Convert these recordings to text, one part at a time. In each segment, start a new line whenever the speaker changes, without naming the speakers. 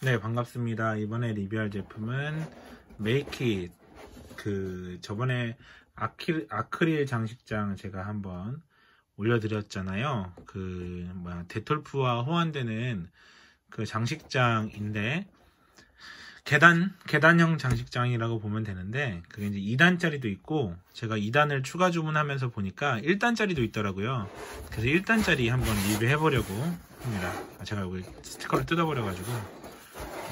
네 반갑습니다. 이번에 리뷰할 제품은 메이킷 그 저번에 아킬, 아크릴 장식장 제가 한번 올려드렸잖아요. 그 뭐야 데톨프와 호환되는 그 장식장인데 계단 계단형 장식장이라고 보면 되는데 그게 이제 2단짜리도 있고 제가 2단을 추가 주문하면서 보니까 1단짜리도 있더라고요. 그래서 1단짜리 한번 리뷰해 보려고 합니다. 제가 여기 스티커를 뜯어버려 가지고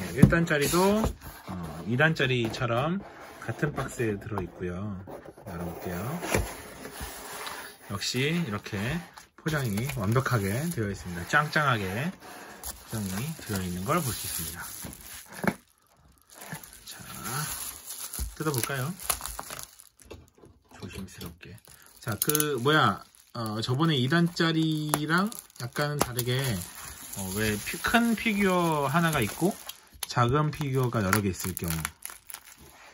네, 1단짜리도 어, 2단짜리처럼 같은 박스에 들어있고요. 열어볼게요. 역시 이렇게 포장이 완벽하게 되어 있습니다. 짱짱하게 포장이 들어있는 걸 볼 수 있습니다. 자 뜯어볼까요? 조심스럽게. 자 그 뭐야 어, 저번에 2단짜리랑 약간 다르게 어, 왜 큰 피규어 하나가 있고 작은 피규어가 여러 개 있을 경우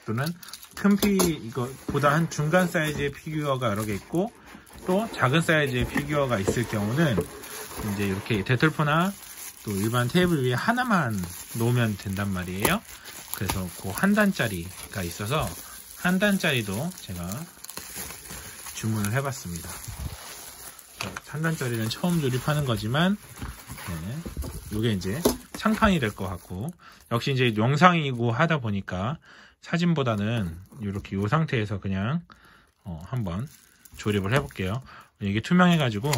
또는 큰 피, 이거 보다 한 중간 사이즈의 피규어가 여러 개 있고 또 작은 사이즈의 피규어가 있을 경우는 이제 이렇게 데톨프나 또 일반 테이블 위에 하나만 놓으면 된단 말이에요. 그래서 그 한 단짜리가 있어서 한 단짜리도 제가 주문을 해봤습니다. 한 단짜리는 처음 조립하는 거지만 네, 이게 이제 상판이 될 것 같고 역시 이제 영상이고 하다 보니까 사진보다는 이렇게 이 상태에서 그냥 어, 한번 조립을 해볼게요. 이게 투명해 가지고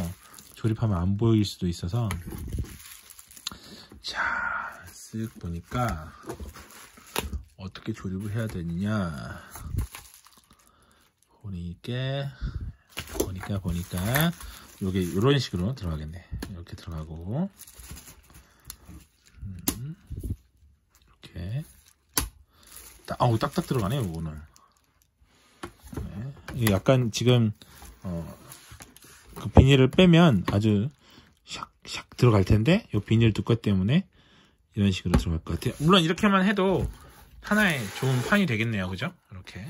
조립하면 안 보일 수도 있어서 자, 쓱 보니까 어떻게 조립을 해야 되느냐. 보니까 보니까 보니까 요게 이런 식으로 들어가겠네. 이렇게 들어가고 음, 이렇게. 딱, 아우 딱딱 들어가네요 오늘 네. 약간 지금 어, 그 비닐을 빼면 아주 샥샥 들어갈 텐데 이 비닐 두꺼 때문에 이런 식으로 들어갈 것 같아요. 물론 이렇게만 해도 하나의 좋은 판이 되겠네요. 그죠? 이렇게.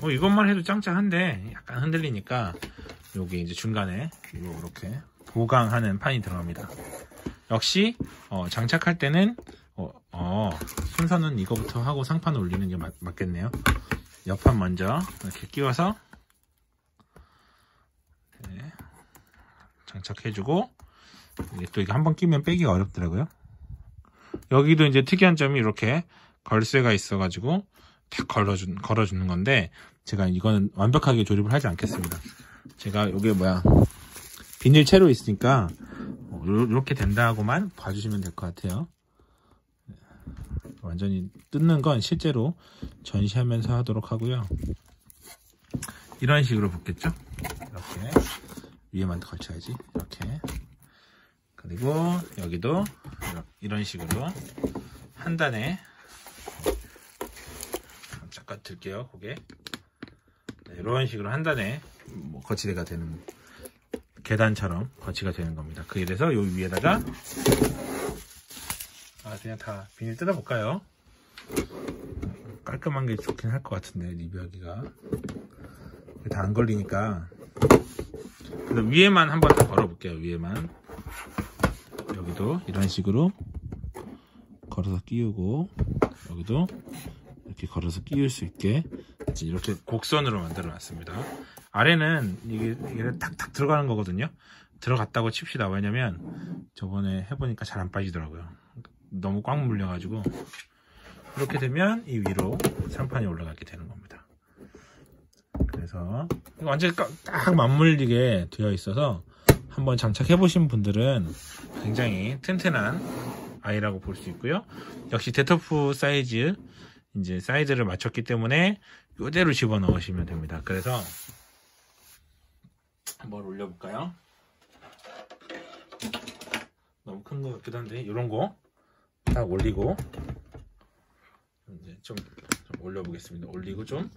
뭐 이것만 해도 짱짱한데 약간 흔들리니까 여기 이제 중간에 이렇게 보강하는 판이 들어갑니다 역시 어, 장착할 때는 어, 어, 순서는 이거부터 하고 상판을 올리는 게 맞, 맞겠네요 옆판 먼저 이렇게 끼워서 네, 장착해주고 이게 또 이게 한번 끼면 빼기가 어렵더라고요. 여기도 이제 특이한 점이 이렇게 걸쇠가 있어가지고 탁 걸어준, 걸어주는 건데 제가 이거는 완벽하게 조립을 하지 않겠습니다. 제가 이게 뭐야 비닐 채로 있으니까 이렇게 된다고만 봐주시면 될 것 같아요. 완전히 뜯는 건 실제로 전시하면서 하도록 하고요. 이런 식으로 붙겠죠? 이렇게 위에만 걸쳐야지. 이렇게 그리고 여기도 이런 식으로 한 단에 잠깐 들게요. 고개 네, 이런 식으로 한 단에 뭐 거치대가 되는 계단처럼 거치가 되는 겁니다. 그래서 요 위에다가 아 그냥 다 비닐 뜯어볼까요? 깔끔한 게 좋긴 할 것 같은데 리뷰하기가 다 안 걸리니까 위에만 한번 더 걸어볼게요 위에만 여기도 이런 식으로 걸어서 끼우고 여기도 이렇게 걸어서 끼울 수 있게 이렇게 곡선으로 만들어 놨습니다 아래는 이게, 이게 탁탁 들어가는 거거든요 들어갔다고 칩시다 왜냐면 저번에 해보니까 잘 안 빠지더라고요 너무 꽉 물려가지고 이렇게 되면 이 위로 상판이 올라가게 되는 겁니다. 그래서 완전히 딱 맞물리게 되어 있어서 한번 장착해 보신 분들은 굉장히 튼튼한 아이라고 볼 수 있고요. 역시 데톨프 사이즈 이제 사이즈를 맞췄기 때문에 이대로 집어 넣으시면 됩니다. 그래서 한번 올려볼까요? 너무 큰 것 같기도 한데 이런 거 딱 올리고 이제 좀, 좀 올려보겠습니다. 올리고 좀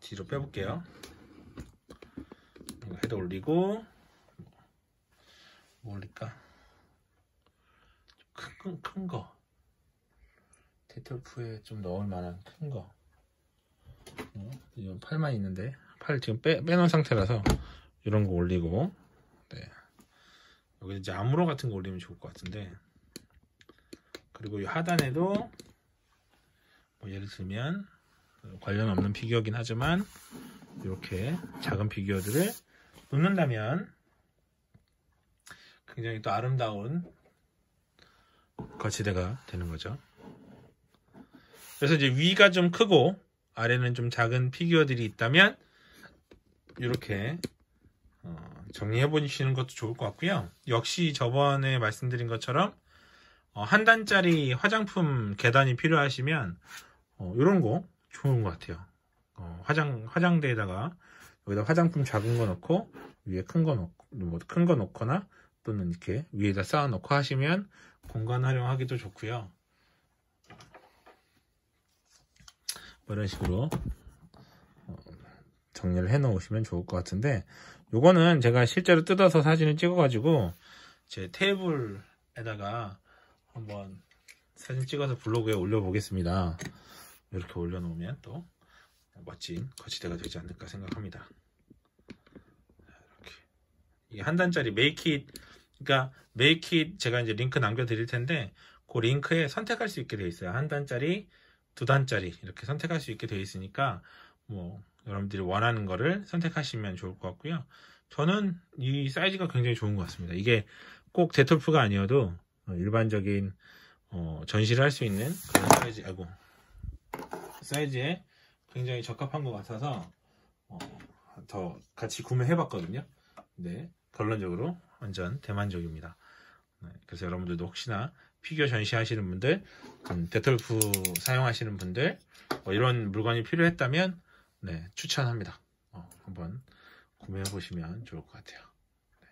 뒤로 빼볼게요. 헤드 올리고 뭐 올릴까? 큰, 큰, 큰 거. 데톨프에 좀 넣을 만한 큰 거. 어, 이건 팔만 있는데 팔 지금 빼, 빼놓은 상태라서 이런 거 올리고 네. 여기 이제 암으로 같은 거 올리면 좋을 것 같은데 그리고 이 하단에도 뭐 예를 들면 관련 없는 피규어긴 하지만 이렇게 작은 피규어들을 놓는다면 굉장히 또 아름다운 거치대가 되는 거죠. 그래서 이제 위가 좀 크고 아래는 좀 작은 피규어들이 있다면 이렇게 어, 정리해 보시는 것도 좋을 것 같고요. 역시 저번에 말씀드린 것처럼 어, 한 단짜리 화장품 계단이 필요하시면 어, 이런 거 좋은 것 같아요. 어, 화장 화장대에다가 여기다 화장품 작은 거 넣고 위에 큰 거 넣고 뭐 큰 거 넣거나 또는 이렇게 위에다 쌓아 놓고 하시면 공간 활용하기도 좋고요. 뭐 이런 식으로 어, 정리를 해 놓으시면 좋을 것 같은데 요거는 제가 실제로 뜯어서 사진을 찍어 가지고 제 테이블에다가 한번 사진 찍어서 블로그에 올려 보겠습니다. 이렇게 올려 놓으면 또 멋진 거치대가 되지 않을까 생각합니다. 이렇게. 이한 단짜리 메이킷 그러니까 메이킷 제가 이제 링크 남겨 드릴 텐데 그 링크에 선택할 수 있게 되어 있어요. 한 단짜리 두 단짜리 이렇게 선택할 수 있게 되어 있으니까 뭐 여러분들이 원하는 거를 선택하시면 좋을 것 같고요. 저는 이 사이즈가 굉장히 좋은 것 같습니다. 이게 꼭 데톨프가 아니어도 일반적인 어, 전시를 할 수 있는 그런 사이즈, 아이고 사이즈에 굉장히 적합한 것 같아서 어, 더 같이 구매해봤거든요. 네, 결론적으로 완전 대만족입니다. 네, 그래서 여러분들도 혹시나 피규어 전시하시는 분들, 음, 데톨프 사용하시는 분들, 뭐 이런 물건이 필요했다면 네, 추천합니다. 어, 한번 구매해 보시면 좋을 것 같아요. 네,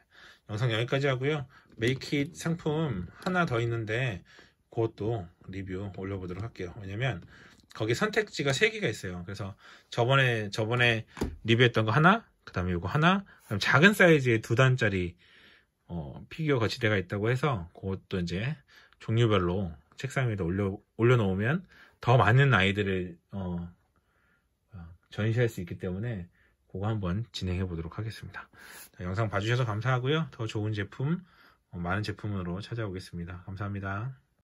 영상 여기까지 하고요. 메이킷 상품 하나 더 있는데 그것도 리뷰 올려보도록 할게요. 왜냐면 거기 선택지가 3개가 있어요. 그래서 저번에 저번에 리뷰했던 거 하나, 그 다음에 이거 하나, 그다음 작은 사이즈의 두 단짜리 어, 피규어 거치대가 있다고 해서 그것도 이제 종류별로 책상 위에 올려 올려놓으면 더 많은 아이들을 어, 어, 전시할 수 있기 때문에 그거 한번 진행해 보도록 하겠습니다. 자, 영상 봐주셔서 감사하고요. 더 좋은 제품, 어, 많은 제품으로 찾아오겠습니다. 감사합니다.